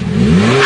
Yeah.